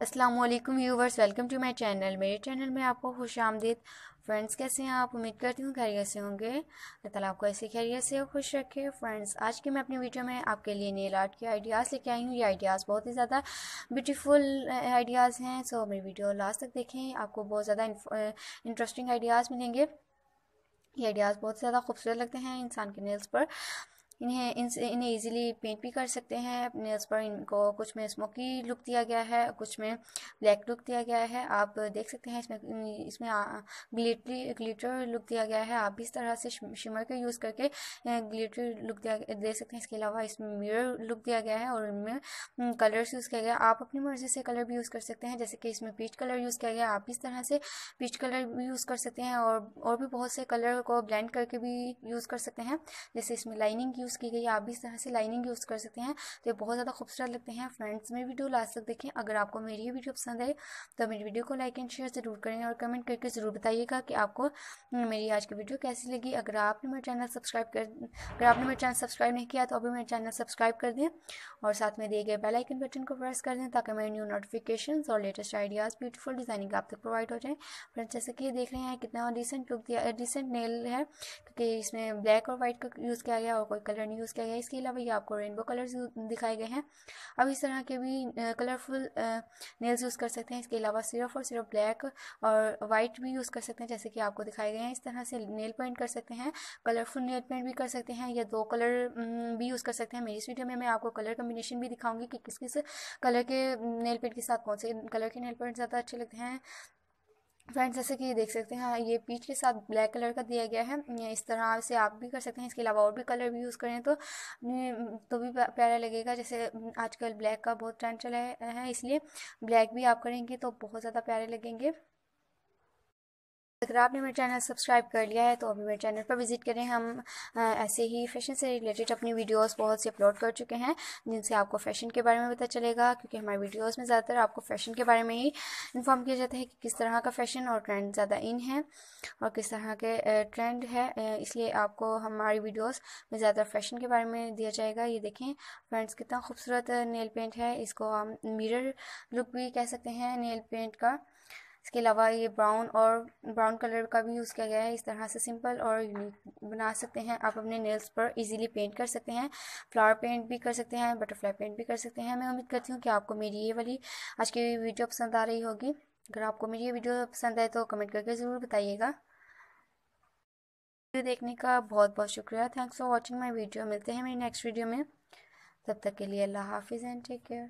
अस्सलाम वालेकुम viewers, welcome to my channel. मेरे चैनल में आपको खुश आमदीद फ्रेंड्स, कैसे हैं आप? उम्मीद करती हूँ खैरियत से होंगे। अल्लाह ताला आपको ऐसी खैरियत से खुश रखे। फ्रेंड्स, आज की मैं अपनी वीडियो में आपके लिए नेल आर्ट के आइडियाज़ लेके आई हूँ। ये आइडियाज़ बहुत ही ज़्यादा ब्यूटीफुल आइडियाज़ हैं। सो मेरी वीडियो लास्ट तक देखें। आपको बहुत ज़्यादा इंटरेस्टिंग आइडियाज़ मिलेंगे। ये आइडियाज़ बहुत ज़्यादा खूबसूरत लगते हैं इंसान के नेल्स पर। इन्हें इनसे, इन्हें इजीली पेंट भी कर सकते हैं। अपने पर इनको कुछ में स्मोकी लुक दिया गया है, कुछ में ब्लैक लुक दिया गया है। आप देख सकते हैं इसमें इसमें ग्लिटरी ग्लिटर लुक दिया गया है। आप इस तरह से शिमर का यूज़ करके ग्लिटर लुक दिया दे सकते हैं। इसके अलावा इसमें मिरर लुक दिया गया है और इनमें कलर्स यूज़ किया गया आप अपनी मर्ज़ी से कलर भी यूज़ कर सकते हैं। जैसे कि इसमें पीच कलर यूज़ किया गया आप इस तरह से पीच कलर भी यूज़ कर सकते हैं और और भी बहुत से कलर को ब्लेंड करके भी यूज़ कर सकते हैं। जैसे इसमें लाइनिंग यूज़ यूज़ की गई है, आप भी इस तरह से लाइनिंग यूज़ कर सकते हैं। तो ये बहुत ज़्यादा खूबसूरत लगते हैं। फ्रेंड्स मेरी वीडियो लास्ट तक देखें अगर आपको मेरी ये वीडियो पसंद आए तो मेरी वीडियो को लाइक एंड शेयर ज़रूर करें और कमेंट करके ज़रूर बताइएगा कि आपको मेरी आज की वीडियो कैसी लगी। अगर आपने मेरा चैनल सब्सक्राइब कर, अगर आपने मेरा चैनल सब्सक्राइब नहीं किया तो अभी मेरा चैनल सब्सक्राइब कर दें और साथ में दिए गए बेल आइकन बटन को प्रेस कर दें ताकि मेरे न्यू नोटिफिकेशन और लेटेस्ट आइडियाज़, ब्यूटीफुल डिज़ाइनिंग आप तक प्रोवाइड हो जाए। फ्रेंड्स, जैसे कि ये देख रहे हैं, कितना रिसेंट लुक दिया डिसेंट नेल है, क्योंकि इसमें ब्लैक और वाइट का यूज़ किया गया और कोई कलर नहीं यूज़ किया गया इसके अलावा ये आपको रेनबो कलर्स दिखाए गए हैं। अब इस तरह के भी कलरफुल नेल्स यूज़ कर सकते हैं। इसके अलावा सिर्फ़ और सिर्फ़ ब्लैक और वाइट भी यूज़ कर सकते हैं, जैसे कि आपको दिखाए गए हैं। इस तरह से नेल पेंट कर सकते हैं कलरफुल नेल पेंट भी कर सकते हैं या दो कलर भी यूज़ कर सकते हैं। मेरी इस वीडियो में मैं आपको कलर कम्बिनेशन भी दिखाऊँगी कि किस किस कलर के नेल पेंट के साथ कौन से कलर के नेल पेंट ज़्यादा अच्छे लगते हैं। फ्रेंड्स, जैसे कि ये देख सकते हैं, ये पीच के साथ ब्लैक कलर का दिया गया है। इस तरह से आप भी कर सकते हैं, इसके अलावा और भी कलर भी यूज़ करें तो तो भी प्यारा लगेगा। जैसे, आजकल ब्लैक का बहुत ट्रेंड चला है इसलिए ब्लैक भी आप करेंगे तो बहुत ज़्यादा प्यारे लगेंगे। अगर आपने मेरा चैनल सब्सक्राइब कर लिया है तो अभी मेरे चैनल पर विज़िट करें। हम ऐसे ही फ़ैशन से रिलेटेड अपनी वीडियोस बहुत सी अपलोड कर चुके हैं, जिनसे आपको फ़ैशन के बारे में पता चलेगा, क्योंकि हमारे वीडियोस में ज़्यादातर आपको फ़ैशन के बारे में ही इन्फॉर्म किया जाता है कि किस तरह का फ़ैशन और ट्रेंड ज़्यादा इन है और किस तरह के ट्रेंड है। इसलिए आपको हमारी वीडियोज़ में ज़्यादा फ़ैशन के बारे में दिया जाएगा। ये देखें, फ्रेंड्स, कितना खूबसूरत नेल पेंट है। इसको हम मिरर लुक भी कह सकते हैं नेल पेंट का। इसके अलावा ये ब्राउन और ब्राउन कलर का भी यूज़ किया गया है। इस तरह से सिंपल और यूनिक बना सकते हैं। आप अपने नेल्स पर इजीली पेंट कर सकते हैं, फ्लावर पेंट भी कर सकते हैं, बटरफ्लाई पेंट भी कर सकते हैं। मैं उम्मीद करती हूँ कि आपको मेरी ये वाली आज की वीडियो पसंद आ रही होगी। अगर आपको मेरी ये वीडियो पसंद आए तो कमेंट करके ज़रूर बताइएगा। वीडियो देखने का बहुत बहुत शुक्रिया। Thanks for watching my video मिलते हैं मेरी नेक्स्ट वीडियो में। तब तक के लिए अल्लाह हाफिज़ एंड टेक केयर